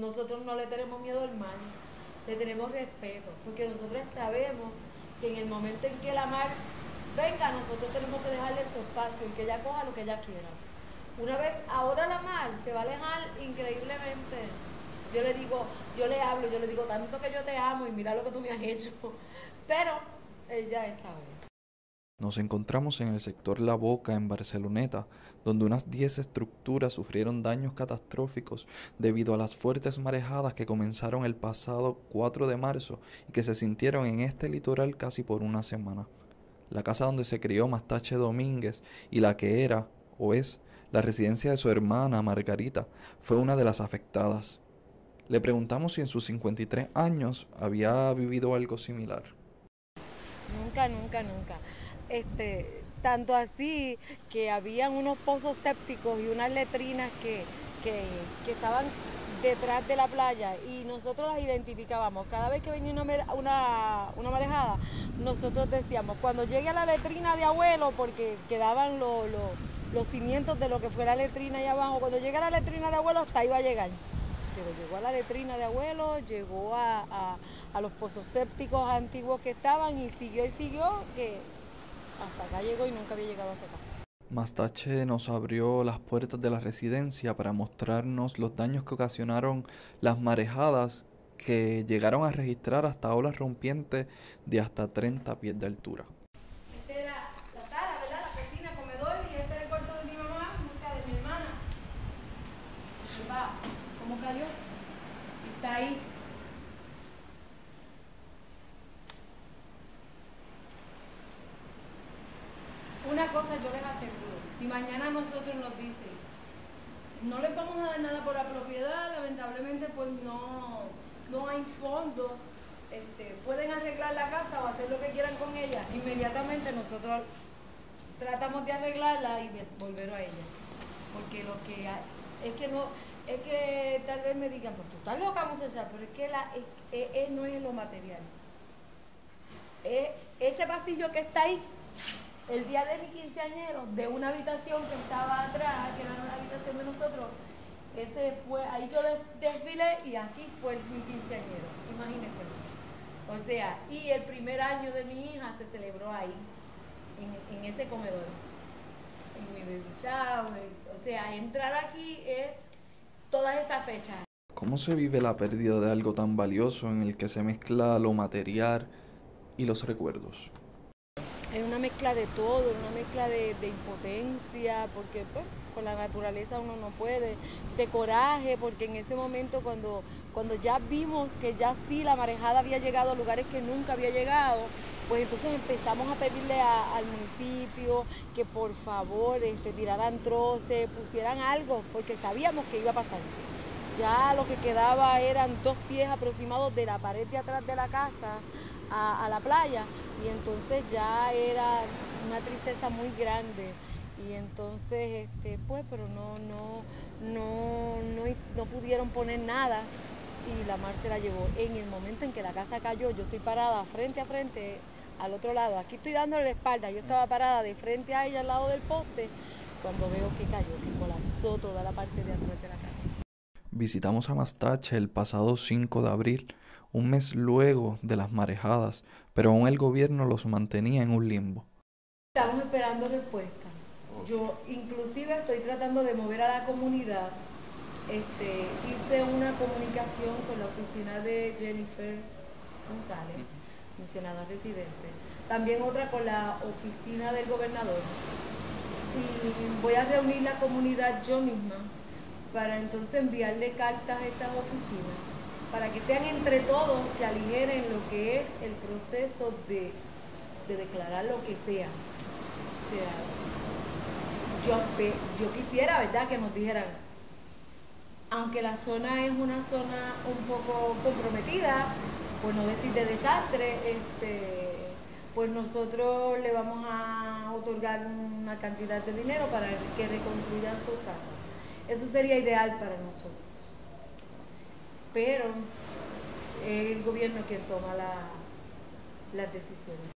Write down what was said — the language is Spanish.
nosotros no le tenemos miedo al mar, le tenemos respeto, porque nosotros sabemos que en el momento en que la mar venga, nosotros tenemos que dejarle su espacio y que ella coja lo que ella quiera. Una vez, ahora la mar se va a alejar increíblemente. Yo le digo, yo le hablo, yo le digo tanto que yo te amo y mira lo que tú me has hecho. Pero ella es saber. Nos encontramos en el sector La Boca, en Barceloneta, donde unas 10 estructuras sufrieron daños catastróficos debido a las fuertes marejadas que comenzaron el pasado 4 de marzo y que se sintieron en este litoral casi por una semana. La casa donde se crió Mastache Domínguez y la que era, o es, la residencia de su hermana Margarita, fue una de las afectadas. Le preguntamos si en sus 53 años había vivido algo similar. Nunca, nunca, nunca este, tanto así que habían unos pozos sépticos y unas letrinas que, estaban detrás de la playa y nosotros las identificábamos. Cada vez que venía una, una, marejada, nosotros decíamos, cuando llegue a la letrina de abuelo, porque quedaban los cimientos de lo que fue la letrina ahí abajo, cuando llegue a la letrina de abuelo, hasta ahí va a llegar. Pero llegó a la letrina de abuelo, llegó a, a los pozos sépticos antiguos que estaban y siguió y siguió, que hasta acá llegó y nunca había llegado hasta acá. Mastache nos abrió las puertas de la residencia para mostrarnos los daños que ocasionaron las marejadas que llegaron a registrar hasta olas rompientes de hasta 30 pies de altura. Esta era la sala, ¿verdad? La cocina, comedor y este era el cuarto de mi mamá, nunca de mi hermana. ¿Cómo cayó? Está ahí. Una cosa yo les aseguro, si mañana nosotros nos dicen, no les vamos a dar nada por la propiedad, lamentablemente pues no, no hay fondo, este, pueden arreglar la casa o hacer lo que quieran con ella, inmediatamente nosotros tratamos de arreglarla y volver a ella. Porque lo que hay, es que no, es que tal vez me digan, pues tú estás loca muchacha, pero es que la, es, no es lo material. ese pasillo que está ahí el día de mi quinceañero, de una habitación que estaba atrás, que era una habitación de nosotros, ese fue, ahí yo desfilé y aquí fue mi quinceañero, imagínense. O sea, y el primer año de mi hija se celebró ahí, en, ese comedor, en mi baby shower. O sea, entrar aquí es todas esas fechas. ¿Cómo se vive la pérdida de algo tan valioso en el que se mezcla lo material y los recuerdos? Es una mezcla de todo, una mezcla de, impotencia, porque pues, con la naturaleza uno no puede, de coraje, porque en ese momento cuando, cuando ya vimos que ya sí la marejada había llegado a lugares que nunca había llegado, pues entonces empezamos a pedirle al municipio que por favor este, tiraran troces, pusieran algo, porque sabíamos que iba a pasar. Ya lo que quedaba eran dos pies aproximados de la pared de atrás de la casa a, la playa. Y entonces ya era una tristeza muy grande. Y entonces este pues pero no no no no, no pudieron poner nada. Y la mar se la llevó. En el momento en que la casa cayó yo estoy parada frente a frente al otro lado. Aquí estoy dándole la espalda. Yo estaba parada de frente a ella al lado del poste cuando veo que cayó que colapsó toda la parte de atrás de la casa visitamos a Mastache el pasado 5 de abril un mes luego de las marejadas, pero aún el gobierno los mantenía en un limbo. Estamos esperando respuesta. Yo inclusive estoy tratando de mover a la comunidad. Este, hice una comunicación con la oficina de Jennifer González, funcionada residente. También otra con la oficina del gobernador. Y voy a reunir la comunidad yo misma para entonces enviarle cartas a estas oficinas para que sean entre todos que aligeren lo que es el proceso de, declarar lo que sea. O sea, yo, yo quisiera, ¿verdad?, que nos dijeran, aunque la zona es una zona un poco comprometida, por no decir de desastre, este, pues nosotros le vamos a otorgar una cantidad de dinero para que reconstruyan sus casas. Eso sería ideal para nosotros pero es el gobierno quien toma las decisiones.